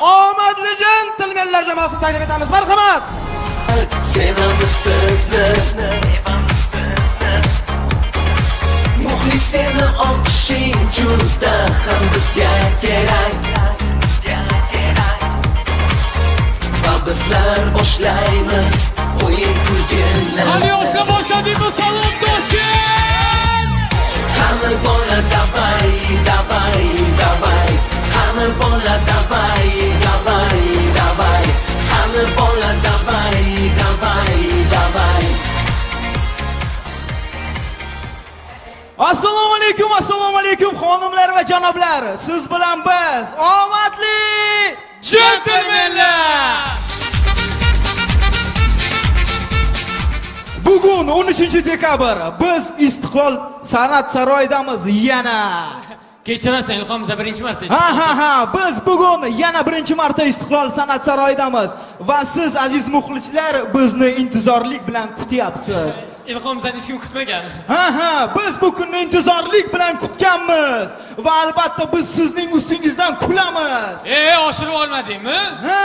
omadli jentelmenlar jamoasini taklif etamiz. Marhamat. Sevamiz sizni Muxlis seni olqishing juda ham bizga kerak. Va bizlar boshlaymiz. Assalomu alaykum assalomu alaykum xonimlar va janoblar. Siz bilan biz omadli Jentelmenlar! bugun 13 dekabr. Biz istiqlol san'at saroyidamiz yana. Kechirasiz, ilhom biza birinchi marta. ha ha ha. Biz bugun yana birinchi marta istiqlol san'at saroyidamiz. Va siz aziz muxlislar bizni intizorlik bilan kutyapsiz Ilhom bizani hech kim kutmagan. ha ha biz bu kunni intizorlik bilan kutganmiz va albatta biz sizning ustingizdan kulamiz E, oshirib olmadingmi? ha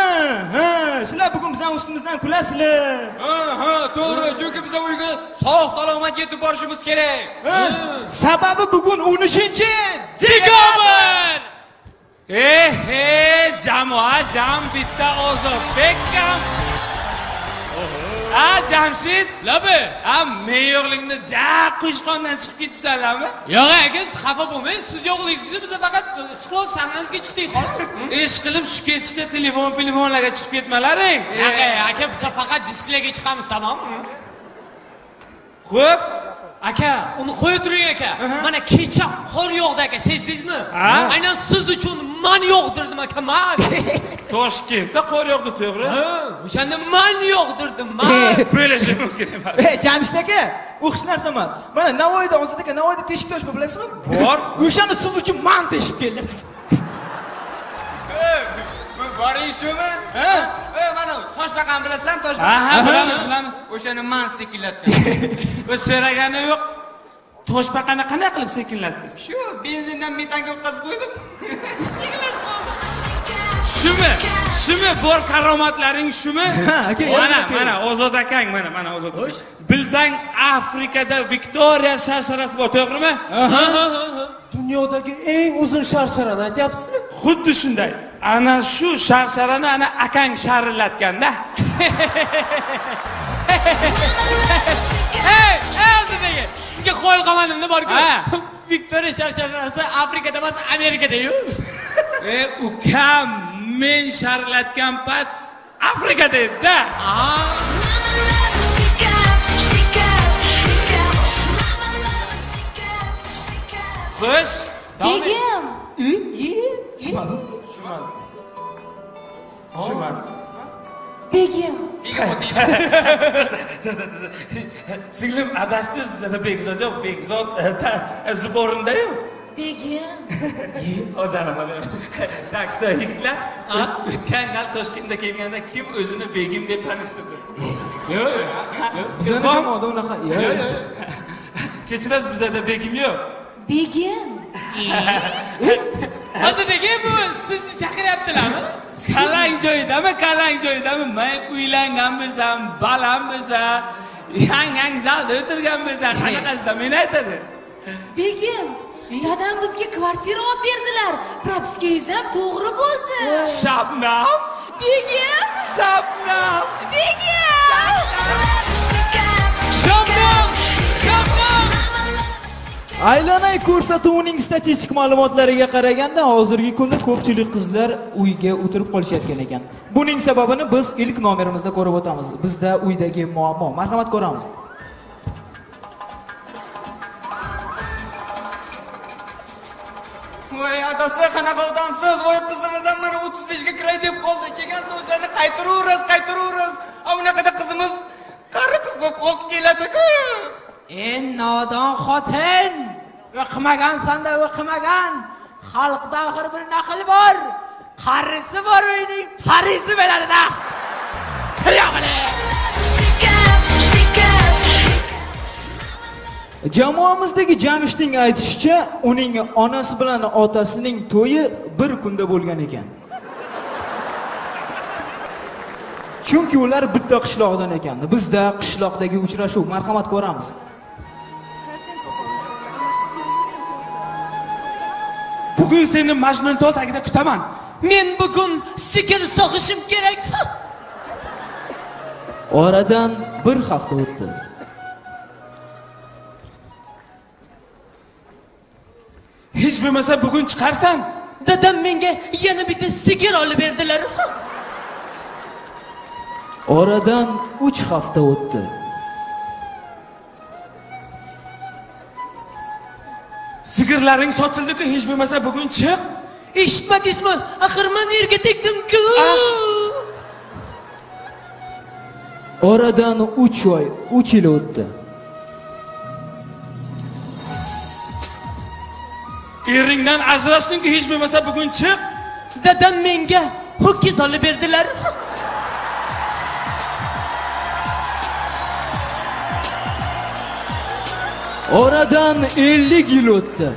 ha sizlar bugun bizning ustimizdan kulasizlar ha ha to'g'ri chunki biza uyga sog' salomat yetib borishimiz kerak sababi bugun 13 Dekabr! Eh, eh, jamoat jam bitta Ozodbek ham. A Jamshid, labi, a meyorlikni ja quyishqondan chiqib ketibsanlarmi? Yo'q, aka, siz xafa bo'lmang. Siz yo'qligingizda biz faqat istiqlol sahnasiga chiqdik, xolos. Ish qilib shu ketishda telefon, telefonlarga chiqib ketmalaring. Aka, aka, biz faqat disklarga chiqamiz, tamommi? Xo'p, aka uni qo'ya turing aka mana kecha qor yog'di aka sezdingizmi aynan siz uchun man yog'dirdim aka man toshkentda qor yog'di to'g'ri o'shanda man yog'dirdim man bo'lishi mumkin emas Ey, Jamshid aka, u hech narsa emas. Mana Navoiyda Ozod aka, Navoiyda teshik tosh bor, bilasizmi? Bor. O'shani siz uchun man teshib keldim. Boring shumi Ha? e mana toshbaqani bilasizlarmi toshbaqa aha bilamiz bilamiz o'shani man sekinlatdim. Biz so'ragani yo'q. Toshbaqani qanday qilib sekinlatdingiz? Shu benzindan metanga o'tkazib qo'ydim. Shumi shumi bor karomatlaring shumi? Ha, mana mana ozod akang mana mana ozod bilsang afrikada viktoriya sharsharasi bor to'g'rimi? Dunyodagi eng uzun sharsharani aytyapsizmi? xuddi shunday ana shu sharsharani ana akang sharillatganda Ey, ey Ozodbek, sizga qo'yil qolmadimda borku. Viktoriya sharsharasi Afrikada emas, Amerikada-yu. e ukam men sharillatgan payt afrikada edida xo'sh. Begim, tushunmadim begim. singlim adashdingiz bizada bekzod yo'q bekzod e, ta- e, zuborindayu Begim. hozir anaqa так что yigitlar o'tgan gal toshkentga kelganda kim o'zini begim deb tanishtirdi Bizning Ilhom, jamoada unaqa. kechirasiz bizada begim yo'q Begim. Ozodbek, bu sizni chaqiryaptilarmi? kalang joyidami kalang joyidami man uylangan bo'lsam baland bo'lsa yang yang zalda o'tirgan bo'lsa qanaqasida meni aytadi Begim. Dadam bizga kvartira olib berdilar. Propiskayingiz ham to'g'ri bo'ldi. shabnam Begim. shabnam Begim. Shabnam! Aylanay ko'rsatuvining statistik ma'lumotlariga qaraganda hozirgi kunda ko'pchilik qizlar uyga o'tirib qolishayotgan ekan. Buning sababini biz ilk nomerimizda ko'rib o'tamiz. Bizda uydagi muammo. Marhamat ko'ramiz. voy adasi qanaqa odamsiz voy qizimiz ham mana o'ttiz beshga kiray deb qoldi kelgan o'zlarini qaytaraverasiz qaytaraverasiz a unaqada qizimiz qari qiz bo'lib qolib keladiku En nodon xotin. O'qimagansan-da o'qimagan. Xalqda axir bir naql bor. Qarisi bor uyning parisi bo'ladi-da. Yo'qli. Jamoamizdagi Jamshidning aytishicha, uning onasi bilan otasining to'yi bir kunda bo'lgan ekan. chunki ular bitta qishloqdan ekan. bizda qishloqdagi uchrashuv marhamat ko'ramiz bugun seni majnun tol tagida kutaman Men bugun sigir sog'ishim kerak. oradan bir hafta o'tdi hech bo'lmasa bugun chiqarsan Dadam menga yana bitta sigir olib berdilar. oradan uch hafta o'tdi sigirlaring sotildiku hech bo'lmasa bugun chiq Eshitmadingizmi? Axir men yerga tegdim-ku. oradan uch oy uch yil o'tdi eringdan ajrashdingku hech bo'lmasa bugun chiq Dadam menga ho'kiz olib berdilar. Oradan ellik yil o'tdi.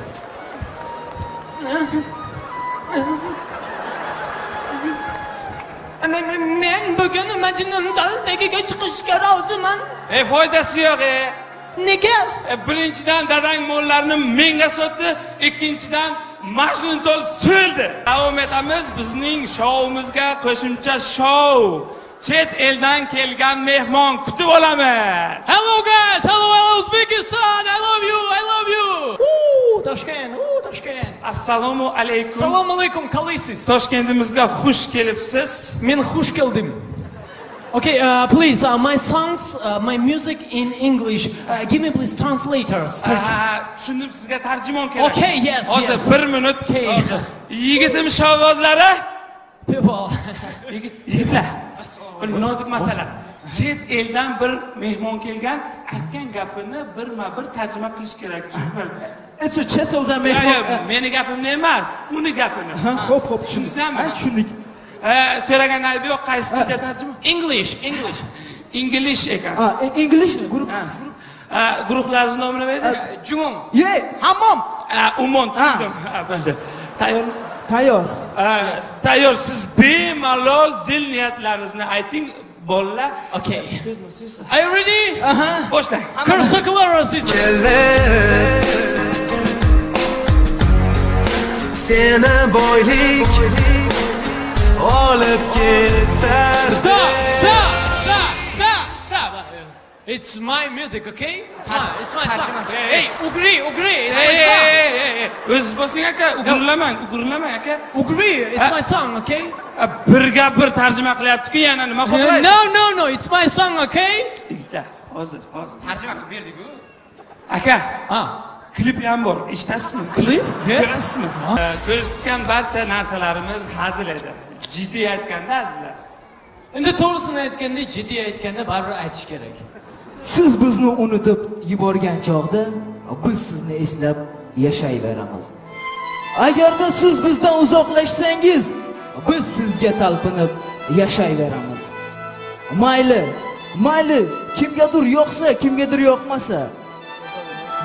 Men, bugun Majnun tagiga chiqishga roziman. e foydasi yo'q e. Nega? E, birinchidan dadang mollarni menga sotdi ikkinchidan majnun tol so'ldi. Davom etamiz bizning shoumizga qo'shimcha shou. Chet eldan kelgan mehmon kutib olamiz. Hello guys, hello hello Uzbekistan, I love you, I love you. Ooh, Toshkent, ooh Toshkent. assalomu alaykum Assalomu alaykum, qalaysiz? toshkentimizga xush kelibsiz Men xush keldim. Okay, uh, please, uh, my songs, uh, my music in English. Uh, give me please translators. Tushundim sizga tarjimon kerak Okay, yes, hozir yes. bir minut Okay. hozir. yigitim shovvozlari People. Yigit- yigitlar bir nozik masala chet eldan bir mehmon kelgan aytgan gapini birma bir tarjima qilish kerak. Tushundim It's a chet eldan mehmon yo'q, meni gapimni emas uni gapini. Ha, ho'p ho'p Tushundingizmi? Ha, tushundik Eh, so'ragan aybi yo'q qaysi tilga tarjima? English, English. inglish ekan. Ha e- english guruh guruhlarni nomi nima edi? Jumon. ye hammom. Ha, umon tushundim. Bo'ldi tayyor tayyor. Ha, tayyor siz bemalol dil niyatlaringizni ayting bolalar Okay. so'zma so'z Are you ready? aha boshlang Kursaklar siz. Seni boylik olib ketar stop. It's my music, okay? It's my, it's my song. Hey, Ugri, Ugri, it's Ey, my ey, song. o'ziz bo'lsang aka ugurlamang ugurlamang aka Ugri, it's Ha? my song, okay? Ha, bir gap bir tarjima qilyaptiku yana nima xohlaysiz no, no, no, it's my song, okay? bitta hozir hozir Tarjima qilib berdik-ku. aka Ah, klip ham bor eshitasizmi Klip? Yes. ko'rasizmi ko'rsatgan barcha narsalarimiz hazil edi jiddiy aytganda azizlar endi to'g'risini aytganda, jiddiy aytganda baribir aytish kerak. Siz bizni unutib yuborgan chog'da biz sizni eslab yashayveramiz. Agarda siz bizdan uzoqlashsangiz biz sizga talpinib yashayveramiz. Mayli mayli kimgadir yoqsa kimgadir yoqmasa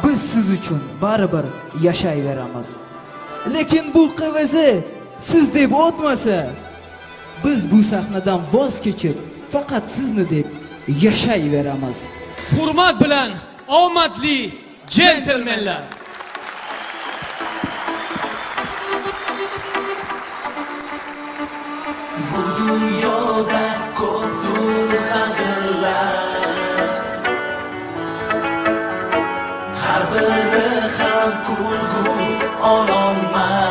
biz siz uchun baribir yashayveramiz. Lekin bu qvz siz deb o'tmasa biz bu sahnadan voz kechib faqat sizni deb yashayveramiz. Hurmat bilan omadli jentelmenlar. Bu dunyoda ko'pdir hazillar Har biri ham kulgu ololmas